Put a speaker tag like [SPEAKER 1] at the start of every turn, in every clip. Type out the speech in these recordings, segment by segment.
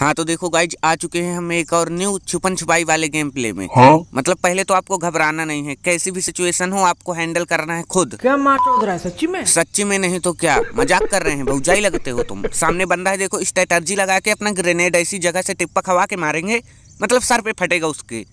[SPEAKER 1] हाँ तो देखो गाइज़ आ चुके हैं हम एक और न्यू छुपन छुपाई वाले गेम प्ले में।
[SPEAKER 2] हाँ।
[SPEAKER 1] मतलब पहले तो आपको घबराना नहीं है कैसी भी सिचुएशन हो आपको हैंडल करना है खुद।
[SPEAKER 3] क्या मार चौध रहा है सच्ची में?
[SPEAKER 1] सच्ची में नहीं तो क्या मज़ाक कर रहे हैं भौजाई लगते हो तुम। सामने बंदा है देखो स्ट्रेटर्जी लगा के अपना ग्रेनेड ऐसी जगह से टिप्पा खवा के मारेंगे मतलब सर पे फटेगा उसके।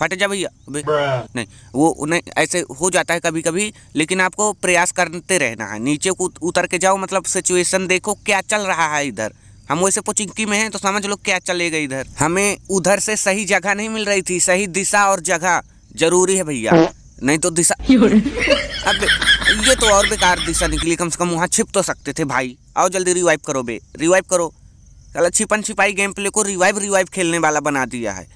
[SPEAKER 1] फट जा भैया नहीं वो उन्हें ऐसे हो जाता है कभी कभी लेकिन आपको प्रयास करते रहना है। नीचे उतर के जाओ मतलब सिचुएशन देखो क्या चल रहा है इधर। हम वैसे पोचिंकी में हैं तो समझ लो क्या चलेगा इधर। हमें उधर से सही जगह नहीं मिल रही थी, सही दिशा और जगह ज़रूरी है भैया। नहीं तो दिशा अब ये तो और बेकार दिशा निकली, कम से कम वहाँ छिप तो सकते थे भाई। आओ जल्दी रिवाइव करो बे रिवाइव करो। चलो छिपन छिपाई गेम प्ले को रिवाइव रिवाइव खेलने वाला बना दिया है।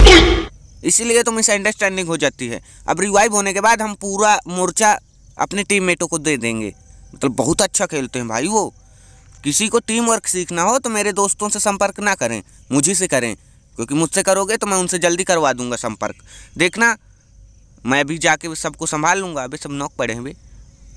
[SPEAKER 1] इसीलिए तो मिसअंडरस्टैंडिंग हो जाती है। अब रिवाइव होने के बाद हम पूरा मोर्चा अपने टीममेटों को दे देंगे। मतलब बहुत अच्छा खेलते हैं भाई वो। किसी को टीम वर्क सीखना हो तो मेरे दोस्तों से संपर्क ना करें, मुझी से करें, क्योंकि मुझसे करोगे तो मैं उनसे जल्दी करवा दूँगा संपर्क। देखना, मैं भी जाके सबको संभाल लूँगा, अभी सब नौक पड़े हैं बे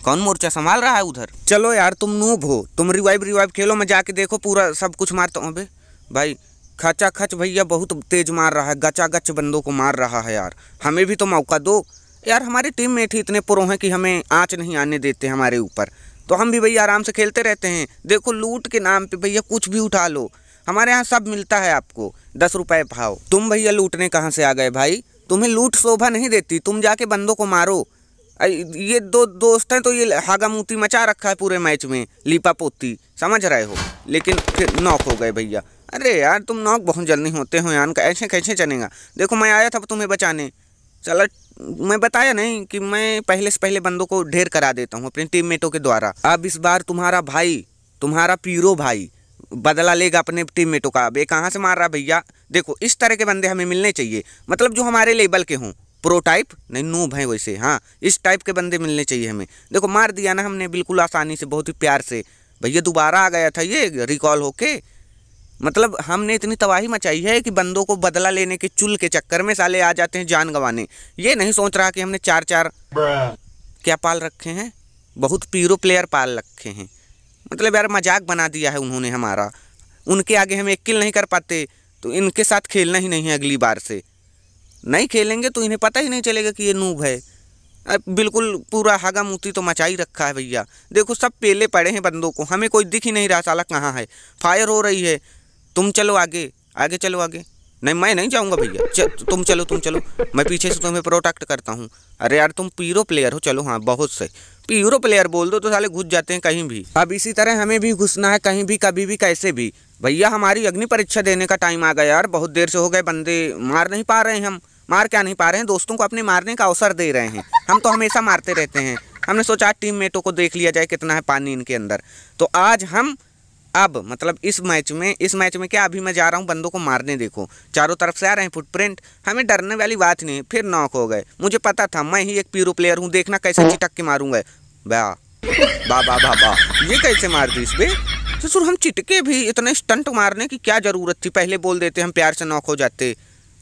[SPEAKER 1] कौन मोर्चा संभाल रहा है उधर? चलो यार, तुम नूब हो, तुम रिवाइव रिवाइव खेलो, मैं जाके देखो, पूरा सब कुछ मारता हूँ। अबे, भाई खचा खच भैया बहुत तेज मार रहा है गचा गच बंदों को मार रहा है यार। हमें भी तो मौका दो। यार, हमारे टीम मेट ही इतने प्रो हैं कि हमें आँच नहीं आने देते हमारे ऊपर। तो हम भी भैया आराम से खेलते रहते हैं। देखो लूट के नाम पे भैया कुछ भी उठा लो। हमारे यहाँ सब मिलता है आपको, दस रुपये भाव। तुम भैया लूटने कहाँ से आ गए भाई? तुम्हें लूट शोभा नहीं देती, तुम जाके बंदों को मारो। ये दो दोस्त हैं तो ये हागामूती मचा रखा है पूरे मैच में लीपा पोती समझ रहे हो? लेकिन फिर नॉक हो गए भैया। अरे यार, तुम नॉक बहुत जल्दी होते हो यार ऐसे कैसे चलेगा? देखो मैं आया था तुम्हें बचाने। चलो, मैं बताया नहीं कि मैं पहले से पहले बंदों को ढेर करा देता हूँ अपने टीममेटों के द्वारा। अब इस बार तुम्हारा भाई, तुम्हारा पीरो भाई बदला लेगा अपने टीममेटों का। अब ये कहाँ से मार रहा भैया? देखो, इस तरह के बंदे हमें मिलने चाहिए। मतलब जो हमारे लेवल के हों। प्रो टाइप नहीं नूब हैं वैसे हाँ। इस टाइप के बंदे मिलने चाहिए हमें। देखो, मार दिया ना हमने बिल्कुल आसानी से, बहुत ही प्यार से। भैया, दोबारा आ गया था ये रिकॉल होके? मतलब हमने इतनी तबाही मचाई है कि बंदों को बदला लेने के चुल के चक्कर में साले आ जाते हैं जान गंवाने। ये नहीं सोच रहा कि हमने चार चार क्या पाल रखे हैं? बहुत पीरो प्लेयर पाल रखे हैं। मतलब यार मज़ाक बना दिया है उन्होंने हमारा। उनके आगे हम एक किल नहीं कर पाते तो इनके साथ खेलना ही नहीं है अगली बार से। नहीं खेलेंगे तो इन्हें पता ही नहीं चलेगा कि ये नूब है। बिल्कुल पूरा हागा मूती तो मचा ही रखा है भैया। देखो सब पेले पड़े हैं बंदों को। हमें कोई दिख ही नहीं रहा साला कहाँ है। फायर हो रही है। तुम चलो आगे आगे चलो आगे। नहीं, मैं नहीं जाऊँगा भैया। तुम चलो तुम चलो। मैं पीछे से तुम्हें प्रोटेक्ट करता हूँ। अरे यार, तुम पीरो प्लेयर हो। चलो हाँ बहुत सही। पीरो प्लेयर बोल दो तो साले घुस जाते हैं कहीं भी। अब इसी तरह हमें भी घुसना है कहीं भी, कभी भी, कैसे भी। भैया, हमारी अग्नि परीक्षा देने का टाइम आ गया यार। बहुत देर से हो गए, बंदे मार नहीं पा रहे हैं हम। मार क्या नहीं पा रहे हैं? दोस्तों को अपने मारने का अवसर दे रहे हैं। हम तो हमेशा मारते रहते हैं। हमने सोचा टीम मेटों को देख लिया जाए कितना है पानी इनके अंदर। तो आज हम अब मतलब इस मैच में इस मैच में क्या अभी मैं जा रहा हूँ बंदों को मारने देखो। चारों तरफ़ से आ रहे हैं फुटप्रिंट हमें डरने वाली बात नहीं फिर नॉक हो गए। मुझे पता था मैं ही एक पीरो प्लेयर हूँ देखना कैसे चिटक के मारूँगा। बा बा बा बा बा। ये कैसे मार दी इस पे? ससुर हम चिटके भी इतने स्टंट मारने की क्या ज़रूरत थी? पहले बोल देते हम प्यार से नॉक हो जाते।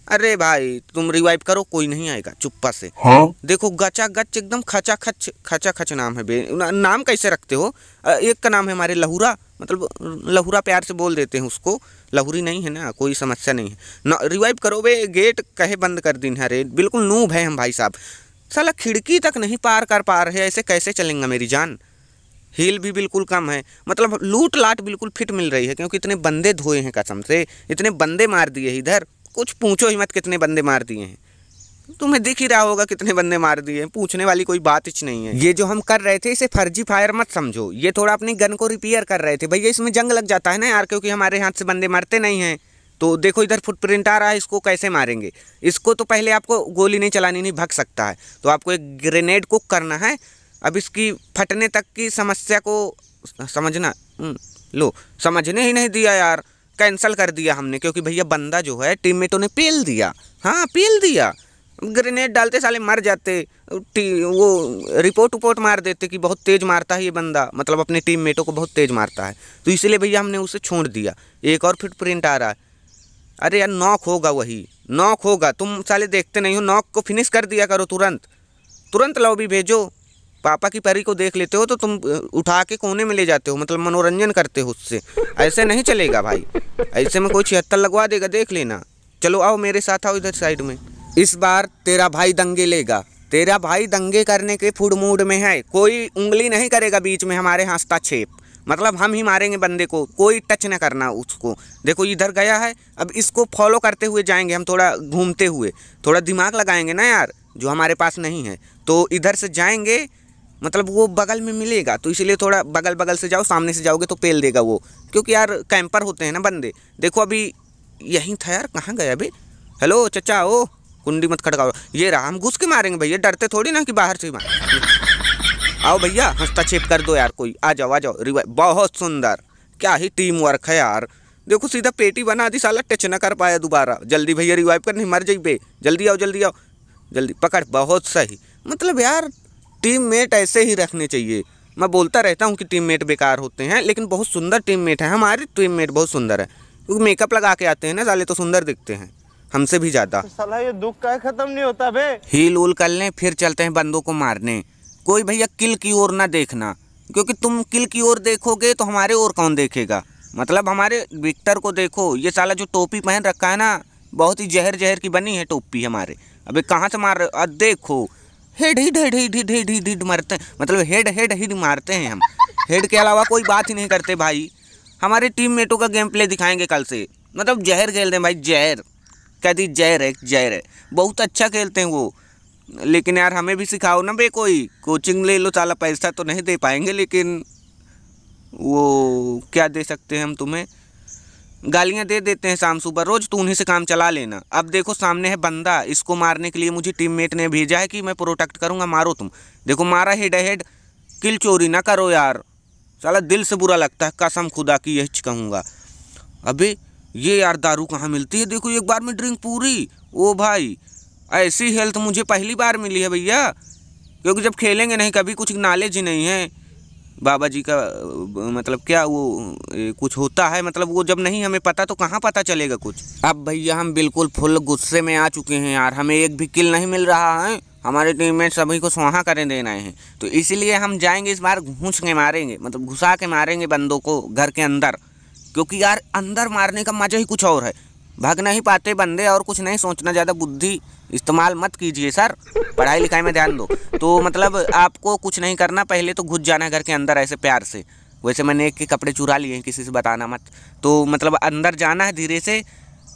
[SPEAKER 1] अरे भाई तुम रिवाइव करो कोई नहीं आएगा चुप्पा से।
[SPEAKER 2] हाँ?
[SPEAKER 1] देखो गचा गच एकदम खचा खच खचा खच नाम है बे। नाम कैसे रखते हो? एक का नाम है हमारे लहुरा मतलब लहूरा प्यार से बोल देते हैं उसको। लहुरी नहीं है ना, कोई समस्या नहीं है। न रिवाइव करो बे गेट कहे बंद कर दिन अरे, बिल्कुल नूब है हम भाई साहब। साला खिड़की तक नहीं पार कर पा रहे ऐसे कैसे चलेंगे मेरी जान? हील भी बिल्कुल कम है। मतलब लूट लाट बिल्कुल फिट मिल रही है, क्योंकि इतने बंदे धोए हैं कसम से, इतने बंदे मार दिए इधर। कुछ पूछो ही मत कितने बंदे मार दिए हैं। तुम्हें दिख ही रहा होगा कितने बंदे मार दिए पूछने वाली कोई बात ही नहीं है। ये जो हम कर रहे थे इसे फर्जी फायर मत समझो। ये थोड़ा अपनी गन को रिपेयर कर रहे थे। भैया इसमें जंग लग जाता है ना यार क्योंकि हमारे हाथ से बंदे मरते नहीं हैं। तो देखो इधर फुटप्रिंट आ रहा है इसको कैसे मारेंगे? इसको तो पहले आपको गोली नहीं चलानी नहीं भग सकता है। तो आपको एक ग्रेनेड कुक करना है। अब इसकी फटने तक की समस्या को समझना हम्म, लो समझने ही नहीं दिया यार। कैंसिल कर दिया हमने क्योंकि भैया बंदा जो है टीममेटों ने पेल दिया। हाँ पेल दिया। ग्रेनेड डालते साले मर जाते वो रिपोर्ट उपोर्ट मार देते कि बहुत तेज मारता है ये बंदा। मतलब अपने टीम मेटों को बहुत तेज मारता है। तो इसलिए भैया हमने उसे छोड़ दिया। एक और फिट प्रिंट आ रहा है। अरे यार नॉक होगा वही। नॉक होगा। तुम साले देखते नहीं हो नॉक को फिनिश कर दिया करो तुरंत। तुरंत लॉबी भेजो। पापा की परी को देख लेते हो तो तुम उठा के कोने में ले जाते हो। मतलब मनोरंजन करते हो उससे। ऐसे नहीं चलेगा भाई। ऐसे में कोई छिहत्तर लगवा देगा, देख लेना। चलो आओ मेरे साथ आओ इधर साइड में। इस बार तेरा भाई दंगे लेगा। तेरा भाई दंगे करने के फ़ूड मूड में है। कोई उंगली नहीं करेगा बीच में हमारे हस्तक्षेप मतलब हम ही मारेंगे बंदे को। कोई टच ना करना उसको। देखो, इधर गया है। अब इसको फॉलो करते हुए जाएँगे हम थोड़ा घूमते हुए। थोड़ा दिमाग लगाएँगे ना यार, जो हमारे पास नहीं है। तो इधर से जाएँगे मतलब वो बगल में मिलेगा। तो इसलिए थोड़ा बगल बगल से जाओ, सामने से जाओगे तो पेल देगा वो। क्योंकि यार कैंपर होते हैं ना बंदे। देखो अभी यहीं था यार, कहाँ गया अभी? हेलो चचा, ओ। कुंडी मत खड़काओ। ये रहा, हम घुस के मारेंगे भैया, डरते थोड़ी ना कि बाहर से मार आओ भैया हस्तक्षेप कर दो यार कोई। आ जाओ आ जाओ रिवाइव बहुत सुंदर। क्या ही टीम वर्क है यार। देखो, सीधा पेटी बना दी, साला टच ना कर पाया दोबारा। जल्दी भैया रिवाइव कर नहीं मर जाइए जल्दी आओ जल्दी आओ। जल्दी, पकड़, बहुत सही। मतलब यार टीम मेट ऐसे ही रखने चाहिए। मैं बोलता रहता हूँ कि टीम मेट बेकार होते हैं, लेकिन बहुत सुंदर टीम मेट है। हमारे टीम मेट बहुत सुंदर है। क्योंकि मेकअप लगा के आते हैं ना, साले तो सुंदर दिखते हैं। हमसे भी ज़्यादा।
[SPEAKER 2] साला ये दुख का खत्म नहीं होता बे।
[SPEAKER 1] हील उल कर लें फिर चलते हैं बंदों को मारने। कोई भैया किल की ओर ना देखना क्योंकि तुम किल की ओर देखोगे तो हमारे और कौन देखेगा? मतलब हमारे विक्टर को देखो ये साला जो टोपी पहन रखा है ना बहुत ही जहर जहर की बनी है टोपी हमारे। अबे कहाँ से मार रहे अब देखो। Head hit head hit hit hit hit hit मारते हैं। मतलब हेड हेड हिड मारते हैं हम। हेड के अलावा कोई बात ही नहीं करते भाई। हमारे टीम मेटों का गेम प्ले दिखाएँगे कल से। मतलब जहर खेलते हैं भाई जहर। कहती जहर है जहर है बहुत अच्छा खेलते हैं वो। लेकिन यार, हमें भी सिखाओ ना बे कोई। कोचिंग ले लो, साला पैसा तो नहीं दे पाएँगे, लेकिन वो क्या दे सकते हैं हम तुम्हें? गालियाँ दे देते हैं शाम सुबह। रोज़ तो उन्हीं से काम चला लेना। अब देखो, सामने है बंदा। इसको मारने के लिए मुझे टीममेट ने भेजा है कि मैं प्रोटेक्ट करूँगा, मारो तुम। देखो, मारा हेड हेड किल चोरी ना करो यार। साला दिल से बुरा लगता है, कसम खुदा की यही कहूँगा। अबे ये यार दारू कहाँ मिलती है? देखो एक बार में ड्रिंक पूरी। ओ भाई ऐसी हेल्थ मुझे पहली बार मिली है भैया। क्योंकि जब खेलेंगे नहीं कभी कुछ नॉलेज ही नहीं है। बाबा जी का मतलब क्या वो ए, कुछ होता है? मतलब वो जब नहीं हमें पता तो कहाँ पता चलेगा कुछ? अब भैया हम बिल्कुल फुल गुस्से में आ चुके हैं यार। हमें एक भी किल नहीं मिल रहा है। हमारे टीम में सभी को सुहा करें देना है। तो इसलिए हम जाएँगे इस बार घूस के मारेंगे। मतलब घुसा के मारेंगे बंदों को घर के अंदर। क्योंकि यार, अंदर मारने का मज़ा ही कुछ और है। भाग नहीं पाते बंदे और कुछ नहीं, सोचना ज़्यादा बुद्धि इस्तेमाल मत कीजिए सर। पढ़ाई लिखाई में ध्यान दो। तो मतलब आपको कुछ नहीं करना, पहले तो घुस जाना घर के अंदर ऐसे प्यार से। वैसे मैंने एक के कपड़े चुरा लिए हैं, किसी से बताना मत। तो मतलब अंदर जाना है धीरे से,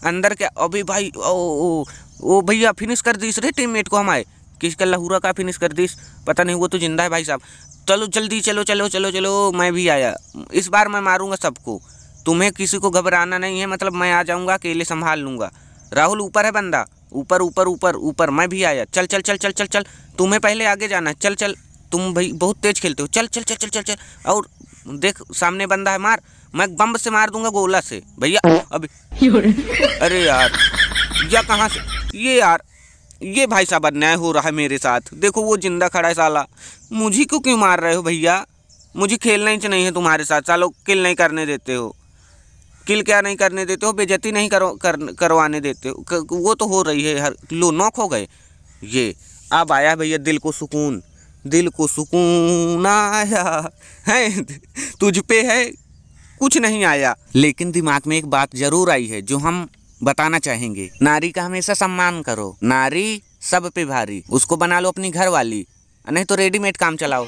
[SPEAKER 1] अंदर क्या, अभी भाई, ओ ओ ओ भैया फिनिश कर दीस रे टीम को हमारे। किसका लहूरा का फिनिश कर दीस? पता नहीं, वो तो ज़िंदा है भाई साहब। चलो जल्दी, चलो चलो चलो चलो, मैं भी आया। इस बार मैं मारूँगा सबको। तुम्हें किसी को घबराना नहीं है मतलब मैं आ जाऊँगा, अकेले संभाल लूँगा। राहुल, ऊपर है बंदा। ऊपर ऊपर ऊपर ऊपर, मैं भी आया। चल चल चल चल चल चल। तुम्हें पहले आगे जाना है। चल चल। तुम भाई बहुत तेज खेलते हो। चल चल चल चल चल चल। और देख, सामने बंदा है, मार। मैं बम से मार दूँगा गोला से। भैया, अभी। अरे यार, या कहाँ से? ये यार, ये भाई साहब अन्याय हो रहा है मेरे साथ। देखो, वो ज़िंदा खड़ा है साला। मुझे क्यों क्यों मार रहे हो भैया? मुझे खेलना ही नहीं है तुम्हारे साथ। सालो किल नहीं करने देते हो। किल क्या नहीं करने देते हो बेजती नहीं करो, कर, करवाने देते हो। वो तो हो रही है हर, लो, नॉक हो गए। ये, अब आया भैया, दिल को सुकून, दिल को सुकून आया है, तुझ पे है, कुछ नहीं आया। लेकिन दिमाग में एक बात ज़रूर आई है, जो हम बताना चाहेंगे। नारी का हमेशा सम्मान करो। नारी सब पे भारी, उसको बना लो अपनी घर वाली नहीं तो रेडीमेड काम चलाओ।